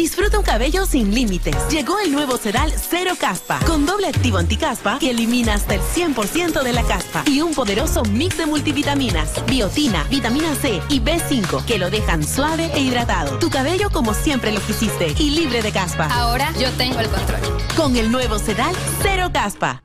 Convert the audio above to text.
Disfruta un cabello sin límites. Llegó el nuevo Sedal Cero Caspa, con doble activo anticaspa que elimina hasta el 100% de la caspa y un poderoso mix de multivitaminas, biotina, vitamina C y B5 que lo dejan suave e hidratado. Tu cabello como siempre lo quisiste y libre de caspa. Ahora yo tengo el control. Con el nuevo Sedal Cero Caspa.